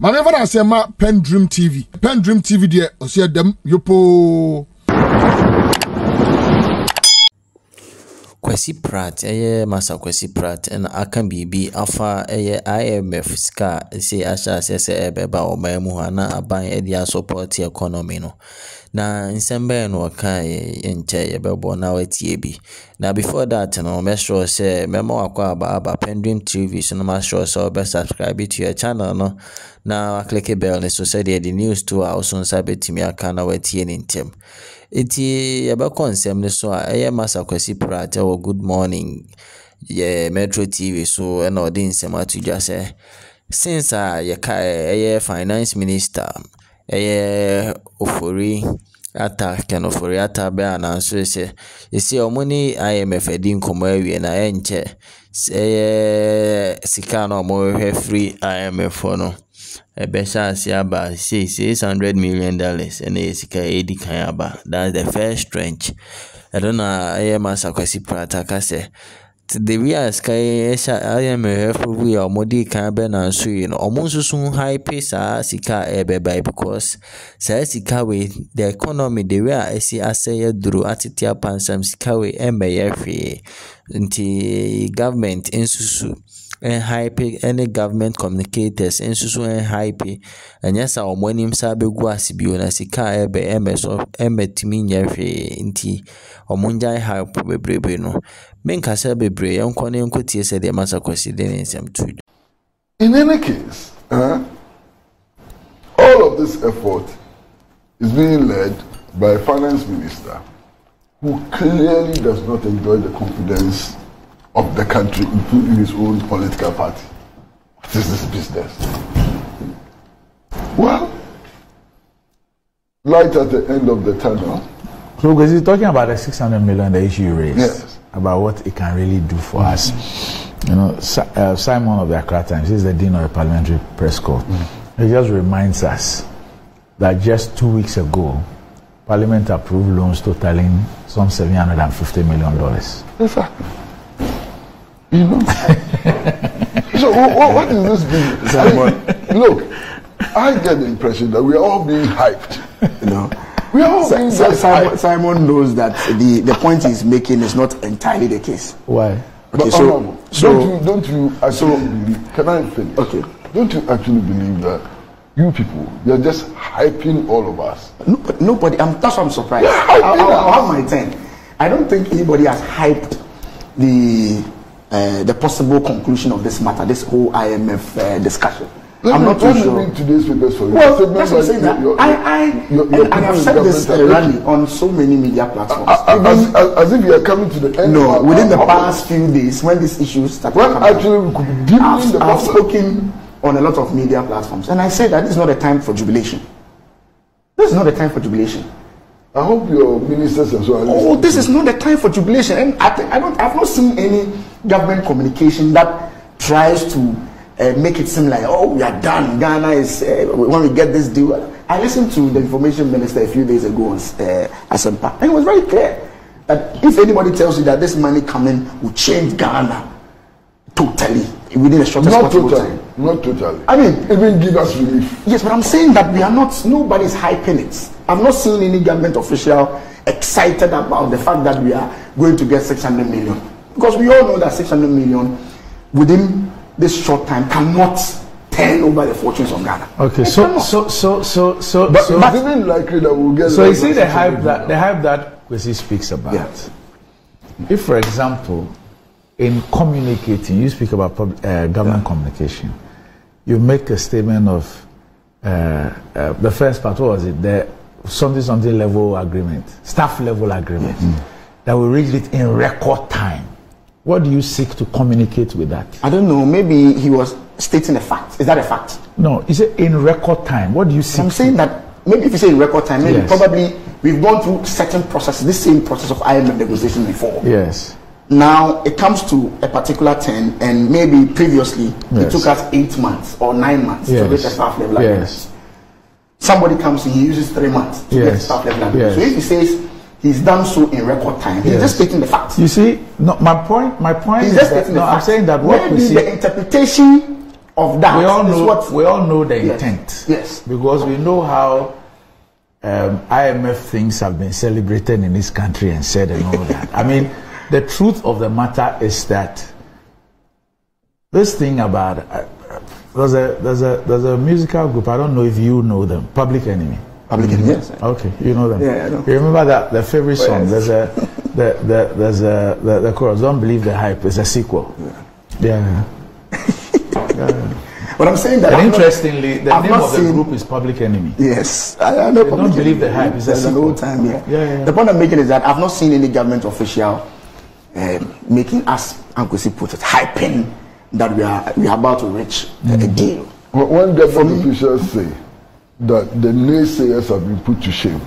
maame fa na asɛm ma pen dream tv pen dream tv deɛ ɔsɛ dɛm yopoo. Kwasi prat ɛyɛ masa kwasi prat ɛna aka biribi afa ɛyɛ imf sika ɛsɛ ahyɛ aseɛ sɛ ɛbɛba ɔman mu hɔ a na aban ɛde asɔpɔte economy no. Na nsɛm bɛyɛ no ɔka nkyɛ yɛbɛbɔ na watie bi. Na before that no mɛsrɛ sɛ mɛma wakɔ aba aba pendrim tv so no masrɛ sɛ wobɛ subscribe to your channel no na wakleke bell ne so sɛdeɛ de news to a wo so nsa bɛtumi aka na watie ne ntɛm. Eti yɛbɛkɔ nsɛm no so a ɛyɛ Masa Kwesi Pratt ɛwɔ Good Morning yɛ Metro TV so ɛna ɔde nsɛm ato dwa sɛ since a yɛka ɛyɛ finance minister ɛyɛ Ofori Atta Ken Ofori Atta bɛ ananso sɛ yɛsi ɔmo ne IMF adi nkɔmmɔ awie na ɛnkyɛ ɛyɛ sika no a ɔmo hwehwɛ firi IMF no. Ɛbɛhyɛ ase aba sei six hundred million dollars ɛna yɛ sika ɛdi kan aba. That's the first tranche ɛno na ɛyɛ Pratt aka sɛ the way a sika yi ɛhyɛ IMF yi a wɔde kan bɛ nanso yi no wɔn nso so hype saa sika a yi because saa sika wei the economy the way a ɛsi asɛe aduro atete apansam sika wei ɛmmɛyɛ hwee nti government nso so ɛnhype ɛne government communicators nso so ɛnhype. Ɛnyɛ sa wɔn anim sa bɛgu ase bio na sika a ɛbɛ ɛmɛ so ɛmɛtumi nyɛ hwee. Nti wɔn ngyae hype bebrebe no. Menkasa bebree yɛnkɔ ne nkɔ tie sɛ deɛ Masa Kwesi de ne nsɛm to dwa. In any case, uh, all of this effort is being led by finance minister who clearly does not enjoy the confidence of the country, including his own political party. What is this business? Well, light at the end of the tunnel. So, because he's talking about the 600 million the issue you raised, Yes. about what it can really do for us. You know, uh, Simon of the Accra Times, he's the dean of the Parliamentary Press Corps. He just reminds us that just two weeks ago, Parliament approved loans totaling some 750 million dollars. Exactly. You know? so, what, what is this business? I mean, look, I get the impression that we are all being hyped. You know, We are all Si- being Si- Simon, hyped. Simon knows that the, the point he's making is not entirely the case. Why? But Okay, so, Honorable, so don't you don't you actually believe? Can I finish? Okay. Don't you actually believe that you people you're just hyping all of us? nobody, nobody I'm, that's why I'm surprised. I I'll, I'll, I'll have my turn. I don't think anybody has hyped the uh, the possible conclusion of this matter, this whole IMF uh, discussion. Let I'm me, not let too me sure. read today's papers for you. Well, Statement that's what I'm saying. That your- your- I, I, your- your and I've said this uh, rally on so many media platforms. as, as, as, as if you are coming to the end. no, of within the past few days, when this issue started When coming actually we could be I've, the I've spoken on a lot of media platforms, and I said that this is not a time for jubilation. This is not a time for jubilation. I hope your ministers and so on. Oh, this is not the time for jubilation. And I, I don't, I've not seen any government communication that tries to uh, make it seem like, oh, we are done. Ghana is, uh, when we get this deal. I listened to the information minister a few days ago on uh, Asempa, and it was very clear that if anybody tells you that this money coming will change Ghana totally within a shortest Not totally. time. Not totally. I mean, even give us relief. Yes, but I'm saying that we are not, nobody's hyping it. I've not seen any government official excited about the fact that we are going to get 600 million. Because we all know that 600 million within this short time cannot turn over the fortunes of Ghana. Okay, so so so so so But so, it's even likely that we'll get. so you see the hype that the hype that Kwesi speaks about. Yeah. If, for example, in communicating, you speak about uh, government communication, you make a statement of uh, uh, the first part. What was it? The something something level agreement, staff level agreement, that we reached it in record time. What do you seek to communicate with that? I don't know, maybe he was stating a fact. Is that a fact? No, is it in record time? What do you seek? I'm saying that maybe if you say in record time, maybe Yes. probably we've gone through certain processes, this same process of IMF negotiation before. yes. Now it comes to a particular term, and maybe previously it took us eight months or nine months to reach a staff level agreement. Yes. Somebody comes in, he uses three months to get Yes. staff level agreement. Yes. So if he says he's done so in record time, he's Yes. just stating the facts. You see, no, my point. My point He's is just that, stating no, the I'm saying that what we see. the interpretation of that we all is know what we all know the Yes. intent. Yes. Because we know how um, IMF things have been celebrated in this country and said and all that. I mean, the truth of the matter is that this thing about uh, uh, there's a there's a there's a musical group. I don't know if you know them. Public Enemy. Public Enemy. yes Okay, you know them. Yeah, I know. You remember that the favorite song? yes. There's a the, the there's a the, the chorus. Don't believe the hype. It's a sequel. Yeah. but i'm saying that And I've not- interestingly, the I've name of the group is Public Enemy. Yes, I, I know. don't public believe the hype, it's a There's an sequel. old time here. Yeah, yeah, yeah. The point I'm making is that I've not seen any government official um, making us, Uncle Si put it, hyping that we are we are about to reach a- a deal. When- When government officials say that the naysayers have been put to shame,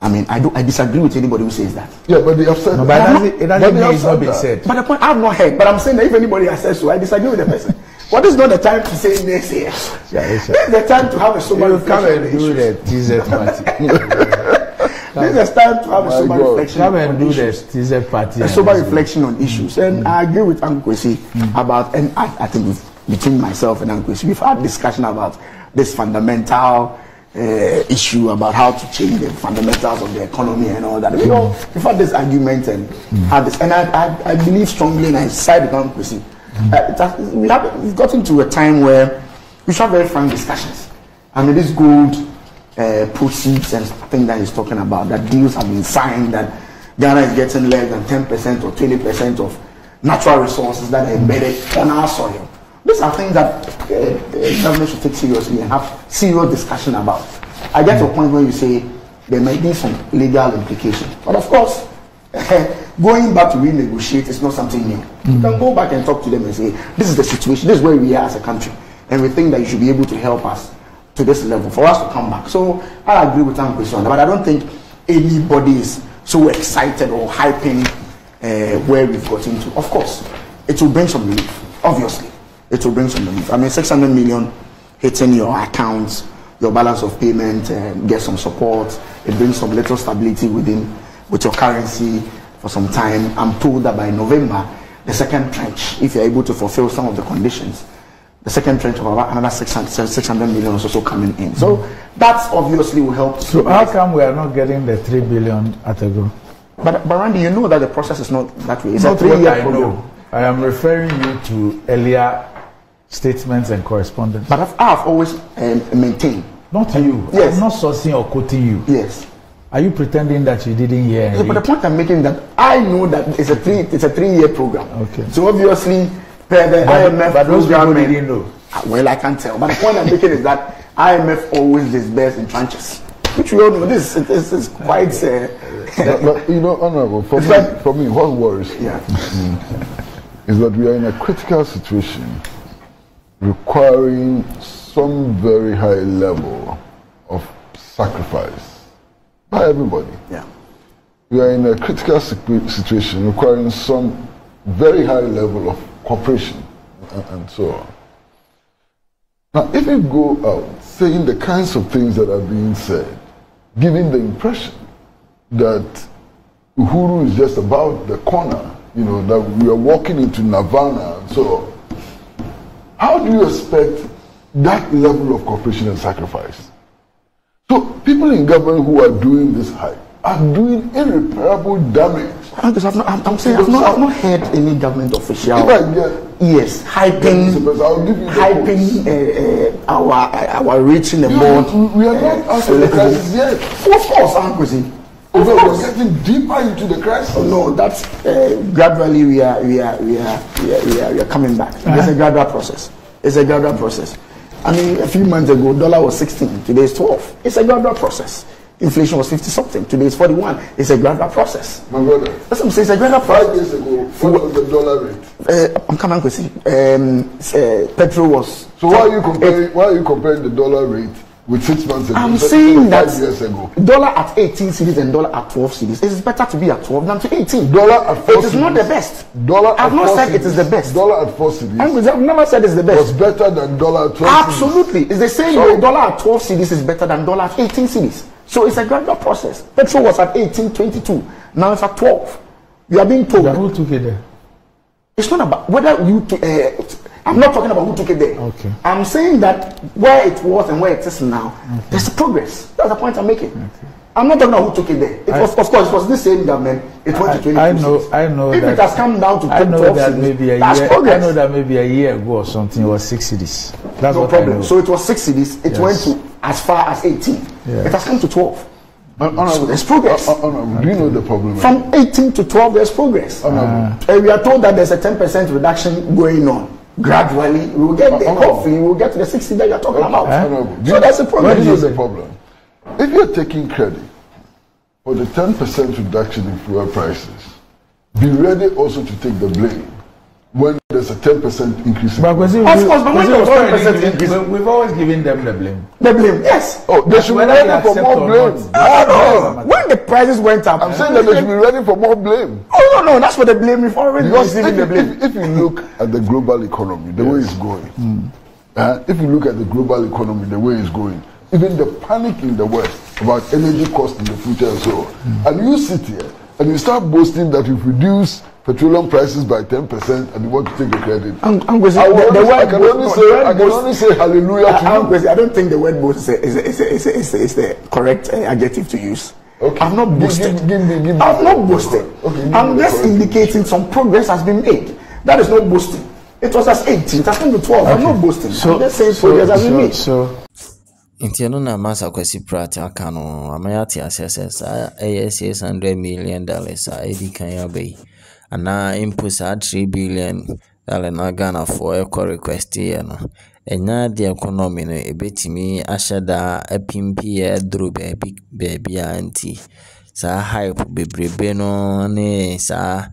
I mean, I do I disagree with anybody who says that. yeah, but they have said No, that. but it doesn't, it But doesn't mean it's not been said. But the point I've not heard, but I'm saying that if anybody has said so, I disagree with the person. What is not the time to say naysayers? Yeah, it's- This is the time to have a sober You come reflection. and on do issues. the TZ party. This is the time to have a sober God. reflection. come on and do issues. the TZ party. a and sober let's go. reflection on issues. And mm. I agree with Ankwesi mm. about, and I, I think with, between myself and Ankwesi, we've had discussion about this fundamental uh, issue about how to change the fundamentals of the economy and all that. We know we've had this argument and had this, and I, I, I believe strongly, and I side with Ankwesi. Uh, we have we've gotten to a time where we should have very frank discussions. I mean, this gold uh, proceeds and thing that he's talking about, that deals have been signed, that Ghana is getting less than 10% or 20% of natural resources that are embedded on our soil. These are things that uh, the government should take seriously and have serious discussion about. I get to a point where you say there may be some legal implication. But of course, going back to renegotiate is not something new. You can go back and talk to them and say, this is the situation, this is where we are as a country. And we think that you should be able to help us to this level for us to come back. So I agree with Uncle but I don't think anybody is so excited or hyping uh, where we've got into. Of course, it will bring some relief. Obviously, it will bring some relief. I mean, 600 million hitting your accounts, your balance of payment, uh, get some support. It brings some little stability within with your currency for some time. I'm told that by November, the second tranche, if you're able to fulfill some of the conditions, the second tranche of about another 600, 600 million is also coming in. So that obviously will help. So how come we are not getting the three billion at a go? But, but Randy, you know that the process is not that way. It's Not a three-year program. know. I am referring you to earlier statements and correspondence. But I've, I've always um, maintained. not you. Yes. I'm not sourcing or quoting you. Yes. Are you pretending that you didn't hear? Yeah, but the point I'm making that I know that it's a three it's a three year program. Okay. So obviously the, the But- IMF but those people program- didn't know. Ah, Well, I can't tell. But the point I'm making is that IMF always disperse in tranches, which we all know. This this is quite. Uh, But, but, you know, honorable, for It's me, like- for me, what worries me yeah. is that we are in a critical situation requiring some very high level of sacrifice by everybody. Yeah. We are in a critical situation requiring some very high level of cooperation and, and so on. Now, if you go out saying the kinds of things that are being said, giving the impression that Uhuru is just about the corner, you know, that we are walking into nirvana and so on, how do you expect that level of cooperation and sacrifice? So people in government who are doing this hype are doing irreparable damage. Not, I'm, I'm saying I've not, I've not heard any government official. If I get Yes, hyping, Yes, I'll give you hyping uh, uh, our our reaching the board. we are not the crisis yet. Of course. Of Although we're getting deeper into the crisis. No, that's uh, gradually we are we are we are we are, we are, we are coming back. It's a gradual process. It's a gradual process. I mean, a few months ago, dollar was 16. Today is 12. It's a gradual process. Inflation was 50 something. Today is 41. It's a gradual process. My brother, That's what I'm saying. It's a gradual five process. years ago, what was the dollar rate? Uh, I'm coming to see. Um, uh, petrol was. So why are you comparing? Why are you comparing the dollar rate with six months ago? I'm of saying that years ago. dollar at 18 cities and dollar at 12 cities. It is better to be at 12 than to 18. Dollar at four It is not cities. the best. Dollar I've at not four said it is the best. Dollar at four cities I've never said it's the best. was better than dollar at twelve cities. Absolutely. It's the same So- way dollar at 12 cities is better than dollar at 18 cities. So it's a gradual process. Petrol was at 18, 22. Now it's at 12. You are being told. Who took it there? It's not about whether you. Uh, I'm not talking about who took it there. Okay. I'm saying that where it was and where it is now, there's progress. That's the point I'm making. I'm not talking about who took it there. It was, of course, it was the same government. It went to 22 I know, cedis. I know If that. it has come down to I know that cedis, maybe a that's year. progress. I know that maybe a year ago or something it was six cedis. That's no what problem. So it was six cedis. It Yes. went to as far as 18. Yeah. It has come to 12. Honorable, uh, uh, So there's uh, progress. Hon- Honorable, do you know the problem? From 18 to 12, there's progress. Honorable, And we are told that there's a 10% reduction going on. Gradually, we will get there. Uh, uh, Hopefully, we will get to the 60 that you're talking about. Honorable, do So that's the problem. you the problem? If you're taking credit for the 10% reduction in fuel prices, be ready also to take the blame when there's a 10% increase in But fuel Kwesi, Of course, but when Kwesi, there was we've already 10% given- increase- we- We've always given them the blame. The blame, yes. Oh, they should be Whether they ready for more or blame. not. Ah, no. When the prices went up, I'm saying that they should be ready for more blame. Oh no, no, that's what the blame. We've already Because if, the blame. if, if you look at the global economy, the way it's going, uh, if you look at the global economy, the way it's going, even the panic in the West about energy costs in the future and so on, and you sit here and you start boasting that you've reduced petroleum prices by 10% and you want to take the credit. I'm, I'm going to say, the, the word I can boast- only say I can boast- only say hallelujah I, to I'm you. going to say, I don't think the word boast is, a, is, a, is, a, is, a, is, a, is the correct uh, adjective to use. Okay. I've not Give- boasted. give- give me- give me I've not boasted. correct- okay, give I'm just indicating some progress has been made. That is not boasting. It was as 18, it has come to 12. I'm not boasting. I'm just saying progress has been so, made. so nti ɛno na masa kwasi prat aka no ama yɛate aseɛ sɛ saa ɛyɛ 600 million dollars a ɛdi kan aba yi anaa mpo saa 3 billion dollar na ghanafoɔ ɛkɔ request yɛ no ɛnya de economy no ɛbɛtumi ahyɛ daa apimpi yɛ baabi baabi a nti saa hype bebrebe no ne saa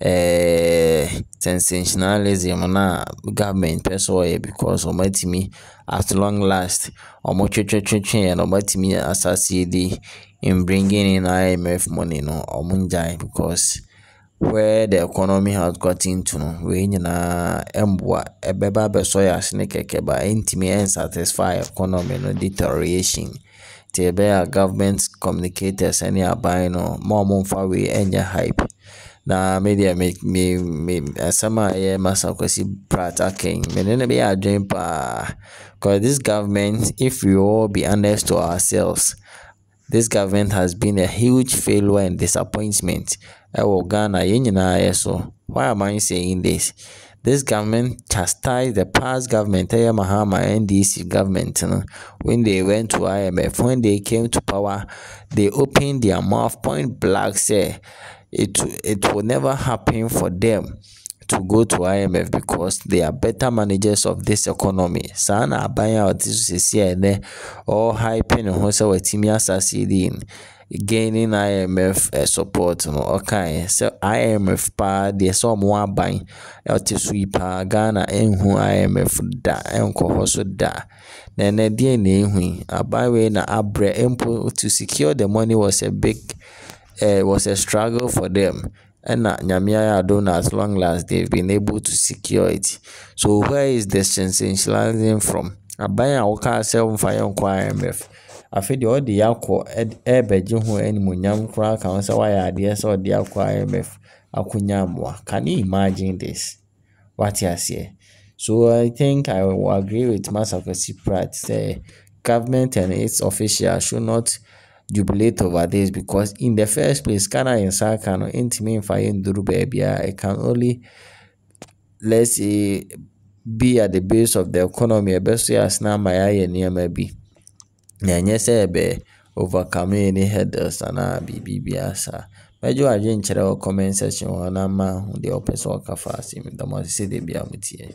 eh, sensationalism na government pɛ sɛ ɔyɛ because ɔmatumi at long last ɔmo twetwetwetwe no ɔmatumi asase di in bringing in IMF money no ɔmo ngyae because where the economy has gotten to no wei nyinaa ɛmboa ɛbɛba abɛsɔ yɛ ase ne kɛkɛ ba ɛntumi ɛnsatisfy economy no deterioration. Nti ɛbɛyɛ government communicators ne aban no ma ɔmo mfa wei ɛnyɛ hype. Na me deɛ me me me asɛm a ɛyɛ masa kwasi prat yi mene ne bɛyɛ adwene paa because this government if we all be honest to ourselves this government has been a huge failure and disappointment. Why am i saying this? This government chastised the past government ɛyɛ mahama ndc government when they went to imf when they came to power they opened their mouth point blank say it it will never happen for them to go to IMF because they are better managers of this economy. Saa na aban a ɔte so sisi a ɛnɛ ɔhype ne ho sɛ watumi asase in gaining IMF uh, support no ɔkae sɛ IMF paa deɛ sɛ ɔmo aban ɔte so yi paa Ghana ɛnhu IMF da ɛnkɔ hɔ so da. Na ɛnɛ deɛ na ɛhu yi aban wei na abrɛ mpo to secure the money was a big uh, was a struggle for them ɛna nyame ayɛ adom na as long as they've been able to secure it. So where is the sensationalism from? Aban a wokaa sɛ womfa yɛnkɔ imf afei deɛ ɔde yɛakɔ ɛd- ɛrebɛgye ho animonyam koraa ka ho sɛ woayɛ adeɛ sɛ ɔde akɔ imf akɔnya mmoa. Can you imagine this? Wate aseɛ. So i think i will agree with masakwasi prat sɛ government and its officials should not jubilate over this because in the first place ghana nsa aka no ntumi mfa yɛn nduru baabiara it can only let's say be at the base of the economy. Ɛbɛso yɛ asena ama yɛayɛ nneɛma bi na ɛnyɛ sɛ ɛbɛ overcome any hurdles anaa biribi biara saa mɛgye wo adwe nkyerɛ wɔ comment section hɔ na ma ho deɛ ɔpɛ sɛ ɔka fa ase medɔm ase sɛ deɛ bia motie